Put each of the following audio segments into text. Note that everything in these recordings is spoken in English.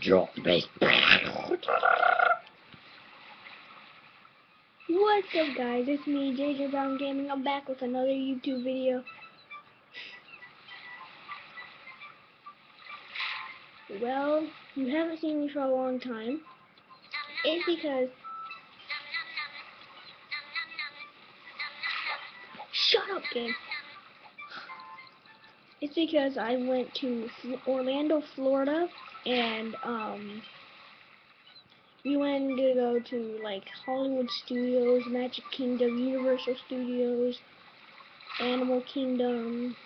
Drop. What's up guys, it's me, JJ Brown Gaming. I'm back with another YouTube video. Well, you haven't seen me for a long time. It's because... Shut up, game. It's because I went to Orlando, Florida, and, um we went to go to like Hollywood Studios, Magic Kingdom, Universal Studios, Animal Kingdom.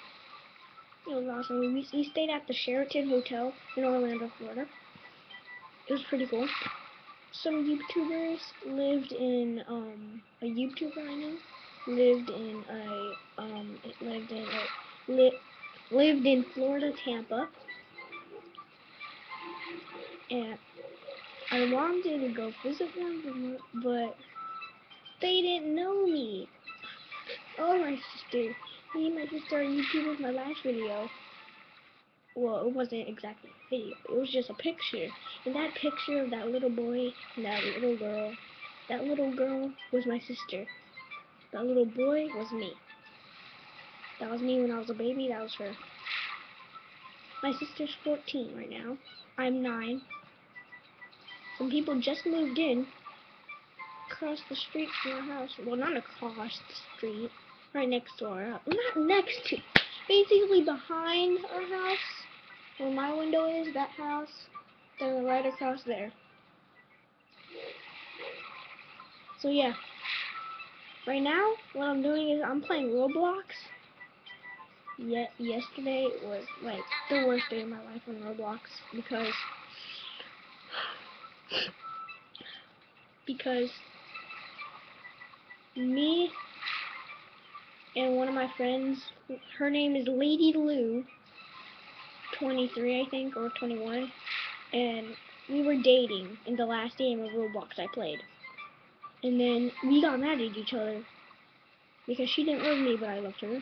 It was awesome. We, we stayed at the Sheraton Hotel in Orlando, Florida. It was pretty cool. Some YouTubers lived in um a YouTuber I know lived in a um lived in a lived in Florida, Tampa. And I wanted to go visit them, but they didn't know me. Oh, my sister. Me and my sister YouTube YouTubers my last video. Well, it wasn't exactly a video. It was just a picture. And that picture of that little boy and that little girl, that little girl was my sister. That little boy was me. That was me when I was a baby. That was her. My sister's 14 right now. I'm 9. Some people just moved in across the street from our house. Well, not across the street, right next door. Not next to, basically behind our house, where my window is, that house. They're right across there. So yeah. Right now, what I'm doing is I'm playing Roblox. Yet yesterday was like the worst day of my life on Roblox because because me and one of my friends, her name is Lady Lou, 23 I think, or 21, and we were dating in the last game of Roblox I played. And then we got mad at each other because she didn't love me, but I loved her.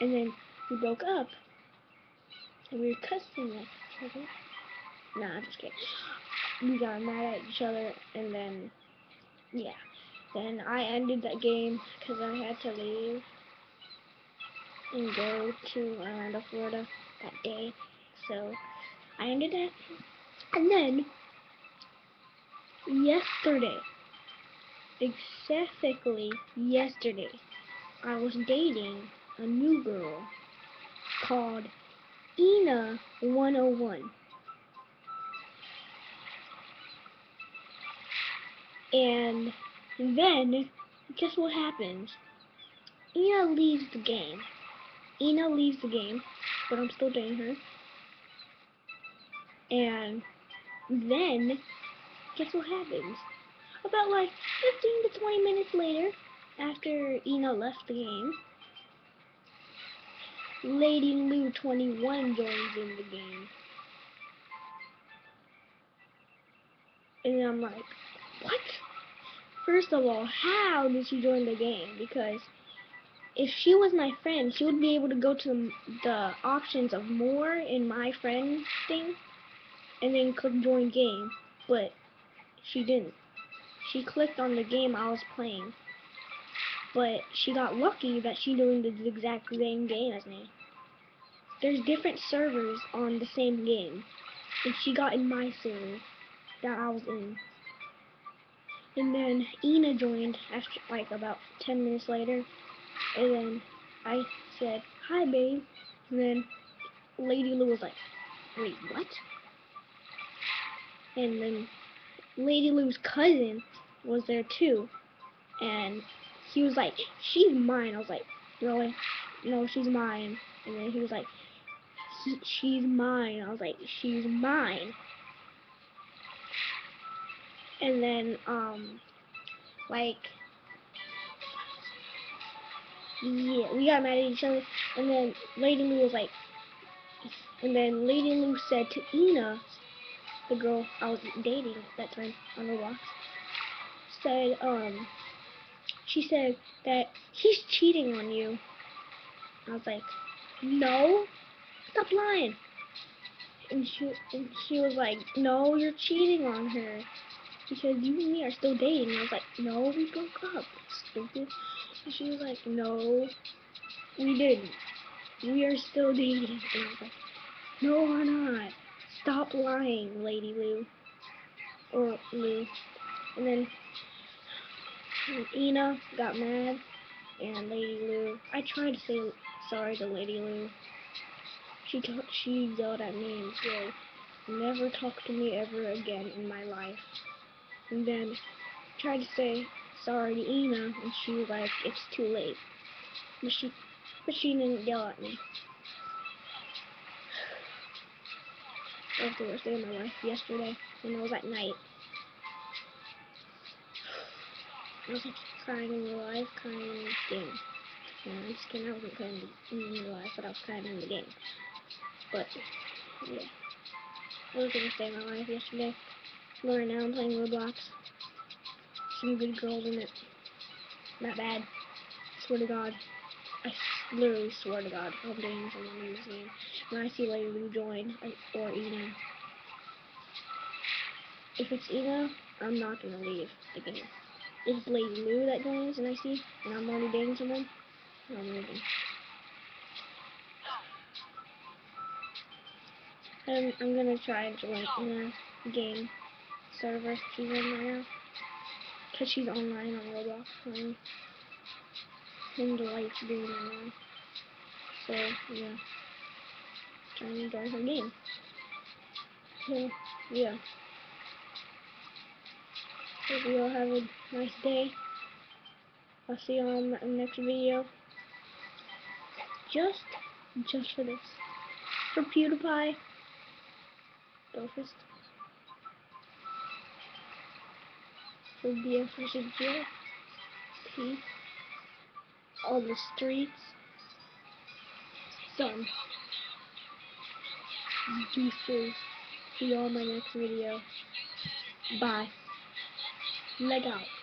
And then we broke up. And we were cussing at each other. Nah, I'm just kidding we got mad at each other, and then, yeah. Then I ended that game because I had to leave and go to Orlando, Florida that day. So, I ended that. And then, yesterday, specifically yesterday, I was dating a new girl called Ina 101. And then, guess what happens? Ina leaves the game. Ina leaves the game, but I'm still dating her. And then, guess what happens? About like 15 to 20 minutes later, after Ina left the game, Lady Lou 21 joins in the game. And I'm like, what? First of all, how did she join the game? Because if she was my friend, she would be able to go to the options of more in my friend thing and then click join game. But she didn't. She clicked on the game I was playing. But she got lucky that she joined the exact same game as me. There's different servers on the same game. And she got in my server that I was in. And then Ina joined after like about 10 minutes later. And then I said, hi babe. And then Lady Lou was like, wait, what? And then Lady Lou's cousin was there too. And he was like, she's mine. I was like, really? No, she's mine. And then he was like, she's mine. I was like, she's mine and then um like yeah, we got mad at each other, and then Lady Lou was like, and then Lady Lou said to Ina, the girl I was dating at that time on the walk, said, um, she said that he's cheating on you. I was like, no, stop lying. and she and she was like, "No, you're cheating on her because you and me are still dating." And I was like, "No, we broke up, stupid." And she was like, "No, we didn't. We are still dating." And I was like, "No, we're not. Stop lying, Lady Lou." Or Lou. And then Ina got mad, and Lady Lou. I tried to say sorry to Lady Lou. She she yelled at me and said, "Never talk to me ever again in my life." And then tried to say sorry to Ina, and she was like, "It's too late." But she, but she didn't yell at me. That was the worst day of my life yesterday when it was at night. I like in real life, crying in the game. No, I'm just kidding, I wasn't crying in real life, but I was crying in the game. But, yeah. That was day of my life yesterday. Right now I'm playing Roblox. Some good girls in it. Not bad. Swear to God. I literally swear to God. I'm dating someone in this. When I see Lady Lou join, or Ina. If it's Ina, I'm not gonna leave the game if it's Lady Lou that joins and I see, and I'm already dating someone, I'm leaving. I'm, I'm gonna try and join in a game server she's in right now. Because she's online on Roblox and the live stream right now. So, yeah. Trying to join her game. So, yeah. Hope you all have a nice day. I'll see you on the next video. Just, just for this. For PewDiePie. Dopest. For Jill. Peace. On the streets. Sun. Deuces. See you on my next video. Bye. Lego.